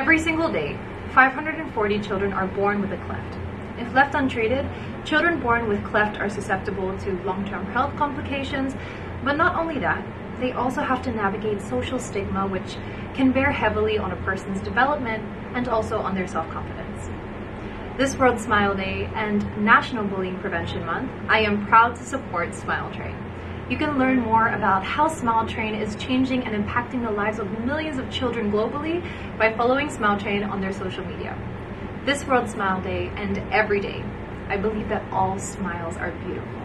Every single day, 540 children are born with a cleft. If left untreated, children born with cleft are susceptible to long-term health complications, but not only that, they also have to navigate social stigma which can bear heavily on a person's development and also on their self-confidence. This World Smile Day and National Bullying Prevention Month, I am proud to support Smile Train. You can learn more about how Smile Train is changing and impacting the lives of millions of children globally by following Smile Train on their social media. This World Smile Day and every day, I believe that all smiles are beautiful.